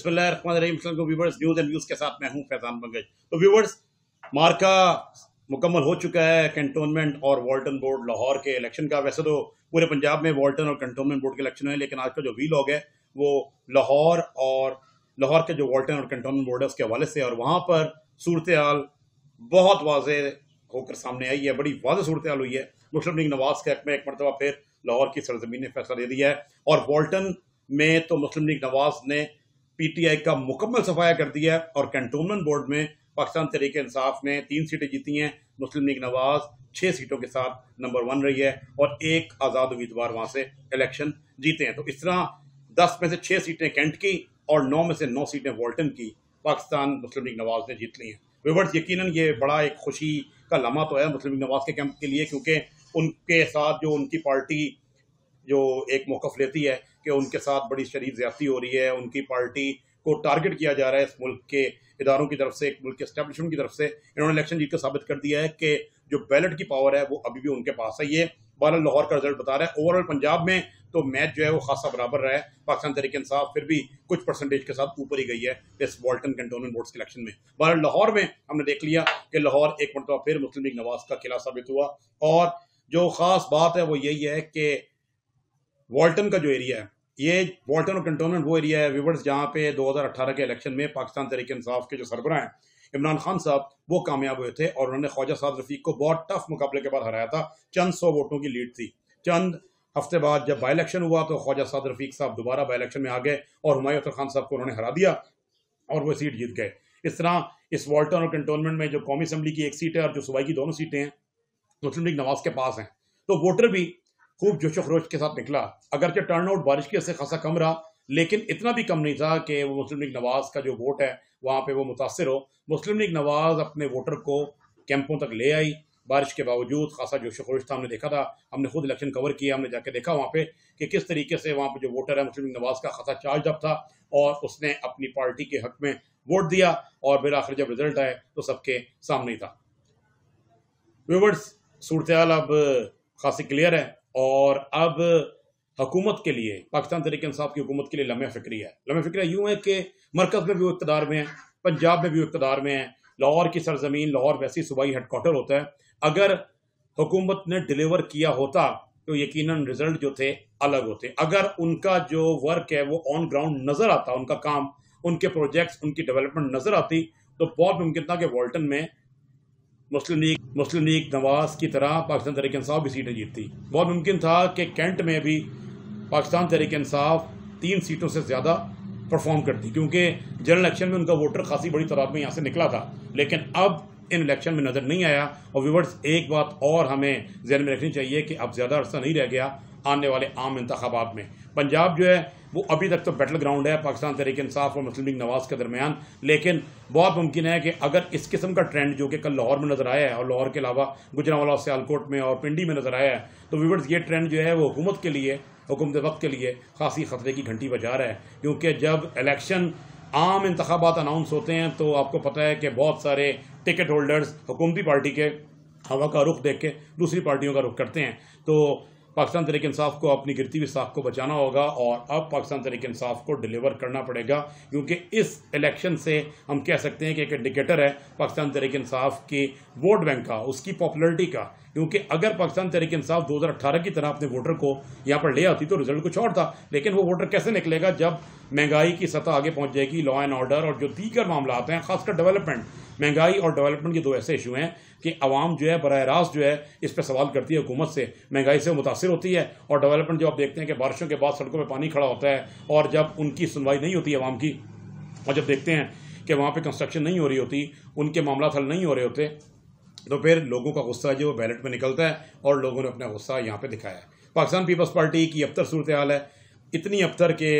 बिस्मिल्लाहिर्रहमानिर्रहीम viewers news and के साथ मैं हूँ फैजान तो व्यूवर्स मार्का मुकम्मल हो चुका है कंटोनमेंट और वॉल्टन बोर्ड लाहौर के इलेक्शन का। वैसे तो पूरे पंजाब में वॉल्टन और कंटोनमेंट बोर्ड के इलेक्शन है लेकिन आज का जो वी लॉग है, वो लाहौर और लाहौर के जो वॉल्टन और कंटोनमेंट बोर्ड है, उसके हवाले से और वहाँ पर सूरत हाल बहुत वाज होकर सामने आई है, बड़ी वाज सूरत हाल हुई है। मुस्लिम लीग नवाज़ के हक में एक मरतबा फिर लाहौर की सरजमीन ने फैसला दे दिया है, और वॉल्टन में तो मुस्लिम लीग नवाज़ ने पीटीआई का मुकम्मल सफाया कर दिया और कैंटोनमेंट बोर्ड में पाकिस्तान तरीके इंसाफ ने तीन सीटें जीती हैं। मुस्लिम लीग नवाज़ छः सीटों के साथ नंबर वन रही है और एक आज़ाद उम्मीदवार वहाँ से इलेक्शन जीते हैं। तो इस तरह दस में से छः सीटें कैंट की और नौ में से नौ सीटें वोल्टन की पाकिस्तान मुस्लिम लीग नवाज़ ने जीत ली हैं। विवर्स, यकीनन ये बड़ा एक खुशी का लम्हा तो है मुस्लिम लीग नवाज़ के कैंप के लिए, क्योंकि उनके साथ जो उनकी पार्टी जो एक मौकफ लेती है कि उनके साथ बड़ी शरीफ ज्यादती हो रही है, उनकी पार्टी को टारगेट किया जा रहा है इस मुल्क के इदारों की तरफ़ से मुल्क के स्टैब्लिशमेंट की तरफ़ से। इन्होंने इलेक्शन जीत कर साबित कर दिया है कि जो बैलेट की पावर है, वो अभी भी उनके पास है। ये बारह लाहौर का रिज़ल्ट बता रहा है। ओवरऑल पंजाब में तो मैच जो है, वो खासा बराबर रहा है। पाकिस्तान तरीके इंसाफ फिर भी कुछ परसेंटेज के साथ ऊपर ही गई है इस वॉल्टन कंटोनमेंट बोर्ड के इलेक्शन में। बारह लाहौर में हमने देख लिया कि लाहौर एक मरतबा फिर मुस्लिम लीग नवाज़ का किला साबित हुआ। और जो खास बात है, वो यही है कि वॉल्टन का जो एरिया है, ये वॉल्टन और कंटोनमेंट वो एरिया है विवर्स जहाँ पे 2018 के इलेक्शन में पाकिस्तान तरीके इंसाफ के जो सरबरा हैं, इमरान खान साहब, वो कामयाब हुए थे और उन्होंने ख्वाजा साद रफीक को बहुत टफ मुकाबले के बाद हराया था। चंद सौ वोटों की लीड थी। चंद हफ़्ते बाद जब बाई इलेक्शन हुआ तो ख्वाजा साद रफीक साहब दोबारा बाई इलेक्शन में आ गए और हुमायूं अख्तर खान साहब को उन्होंने हरा दिया और वो सीट जीत गए। इस तरह इस वॉल्टन और कंटोनमेंट में जो कौमी असम्बली की एक सीट है और जो सुबाई की दोनों सीटें हैं, मुस्लिम लीग नवाज़ के पास हैं। तो वोटर भी खूब जोश खरोश के साथ निकला। अगरचे टर्न आउट बारिश की वजह से खासा कम रहा, लेकिन इतना भी कम नहीं था कि वो मुस्लिम लीग नवाज़ का जो वोट है, वहाँ पे वो मुतासर हो। मुस्लिम लीग नवाज़ अपने वोटर को कैंपों तक ले आई। बारिश के बावजूद खासा जोश खरोश था, हमने देखा था। हमने खुद इलेक्शन कवर किया, हमने जाके देखा वहाँ पे कि किस तरीके से वहाँ पे जो वोटर है, मुस्लिम लीग नवाज़ का खासा चार्ज अप था और उसने अपनी पार्टी के हक में वोट दिया और फिर आखिर जब रिज़ल्ट आए तो सबके सामने ही था। व्यूवर्स सूरत अब खासी क्लियर है। और अब हुकूमत के लिए, पाकिस्तान तरीके इंसाफ की हुकूमत के लिए लम्हे फिक्री है। लम्हे फिक्री यूँ है कि मरकज़ में भी वो इकतदार में है, पंजाब में भी इकतदार में है, लाहौर की सरजमीन, लाहौर वैसी सूबाई हेडकोार्टर होता है। अगर हुकूमत ने डिलीवर किया होता तो यकीनन रिज़ल्ट जो थे, अलग होते। अगर उनका जो वर्क है, वो ऑन ग्राउंड नज़र आता, उनका काम, उनके प्रोजेक्ट्स उनकी डेवलपमेंट नज़र आती तो बहुत मुमकिन था कि वॉल्टन में मुस्लिम लीग मुस्लिम लीग नवाज़ की तरह पाकिस्तान तरीके इंसाफ भी सीटें जीतती। बहुत मुमकिन था कि कैंट में भी पाकिस्तान तरीके इंसाफ तीन सीटों से ज़्यादा परफॉर्म करती, क्योंकि जनरल इलेक्शन में उनका वोटर खासी बड़ी तादाद में यहाँ से निकला था। लेकिन अब इन इलेक्शन में नज़र नहीं आया, और व्यूवर्स एक बात और हमें जहन में रखनी चाहिए कि अब ज़्यादा अरसा नहीं रह गया आने वाले आम इंतबात में। पंजाब जो है वो अभी तक तो बैटल ग्राउंड है, पाकिस्तान तरीके इंसाफ और मुस्लिम लीग नवाज़ के दरमियान। लेकिन बहुत मुमकिन है कि अगर इस किस्म का ट्रेंड जो कि कल लाहौर में नज़र आया है, और लाहौर के अलावा गुजरावाला सियालकोट में और पिंडी में नज़र आया है तो वीवर्स ये ट्रेंड जो है वो हुकूमत के लिए, हुकूमत वक्त के लिए खासी खतरे की घंटी बजा रहा है। क्योंकि जब इलेक्शन आम इंतबात अनाउंस होते हैं तो आपको पता है कि बहुत सारे टिकट होल्डर्स हुकूमती पार्टी के हवा का रुख देख के दूसरी पार्टियों का रुख करते हैं। तो पाकिस्तान तरीके इंसाफ को अपनी गिरती हुई साख को बचाना होगा और अब पाकिस्तान तरीके इंसाफ को डिलीवर करना पड़ेगा, क्योंकि इस इलेक्शन से हम कह सकते हैं कि एक इंडिकेटर है पाकिस्तान तरीके इंसाफ के वोट बैंक का, उसकी पॉपुलरिटी का। क्योंकि अगर पाकिस्तान तरीके इंसाफ 2018 की तरह अपने वोटर को यहाँ पर ले आती तो रिज़ल्ट कुछ और था, लेकिन वो वोटर कैसे निकलेगा जब महँगाई की सतह आगे पहुँच जाएगी लॉ एंड ऑर्डर और जो दीगर मामला हैं, खासकर डेवलपमेंट महँगाई और डेवलपमेंट के दो ऐसे इशू हैं कि आवाम जो है बर रास्त जो है, इस पर सवाल करती है हुकूमत से। महँगाई से मुतासर होती है और डेवलपमेंट जो आप देखते हैं कि बारिशों के बाद सड़कों पर पानी खड़ा होता है और जब उनकी सुनवाई नहीं होती आवाम की, और जब देखते हैं कि वहाँ पर कंस्ट्रक्शन नहीं हो रही होती, उनके मामला हल नहीं हो रहे होते तो फिर लोगों का गुस्सा जो बैलेट में निकलता है और लोगों ने अपना गुस्सा यहाँ पे दिखाया है। पाकिस्तान पीपल्स पार्टी की अबतर सूरत हाल है। इतनी अबतर के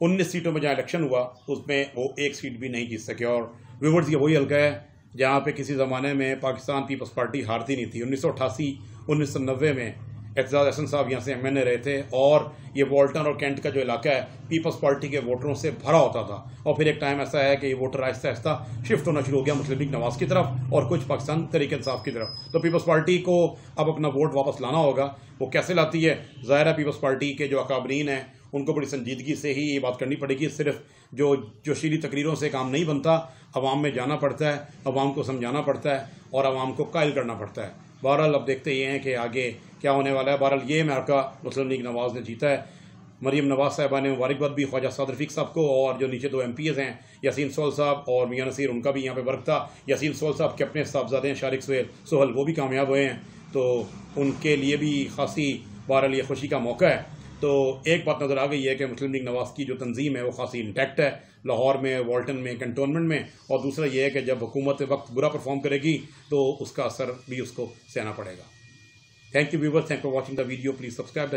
उन्नीस सीटों में जहाँ इलेक्शन हुआ, उसमें वो एक सीट भी नहीं जीत सके और व्यूवर्स ये वही हल्का है, जहाँ पे किसी ज़माने में पाकिस्तान पीपल्स पार्टी हारती नहीं थी। उन्नीस सौ अठासी उन्नीस सौ नब्बे में एतजाज हसन साहब यहाँ से एम रहे थे, और ये वॉल्टन और कैंट का जो इलाका है, पीपल्स पार्टी के वोटरों से भरा होता था। और फिर एक टाइम ऐसा है कि ये वोटर आहिस्ता आहिस्ता शिफ्ट होना शुरू हो गया मुस्लिम लीग नवाज़ की तरफ़ और कुछ पाकिस्तान तरीके इंसाफ की तरफ़। तो पीपल्स पार्टी को अब अपना वोट वापस लाना होगा। वो कैसे लाती है? ज़ाहिर पीपल्स पार्टी के जो अकाबरीन हैं उनको बड़ी संजीदगी से ही ये बात करनी पड़ेगी। सिर्फ़ जो जोशीली तकरीरों से काम नहीं बनता, अवाम में जाना पड़ता है, अवाम को समझाना पड़ता है और अवाम को कायल करना पड़ता है। बहरहाल, अब देखते ये हैं कि आगे क्या होने वाला है। बहरहाल, ये मार्का मुस्लिम लीग नवाज़ ने जीता है। मरीम नवाज़ साहबा ने मुबारकबाद भी, ख्वाजा साद रफीक साहब को और जो नीचे दो एम पी एज़ हैं, यासीन सोल साहब और मियाँ नसीर, उनका भी यहाँ पे वर्क था। यासीन सोल साहब के अपने साहबजादे हैं, शारिक सुहेल सोहल, वो भी कामयाब हुए हैं। तो उनके लिए भी खासी बहरहाल ये खुशी का मौका है। तो एक बात नज़र आ गई है कि मुस्लिम लीग नवाज़ की जो तंजीम है, वो खासी इंटैक्ट है, लाहौर में, वॉल्टन में कंटोनमेंट में। और दूसरा ये है कि जब हुकूमत वक्त बुरा परफॉर्म करेगी तो उसका असर भी उसको सहना पड़ेगा। Thank you viewers thank for watching the video please subscribe the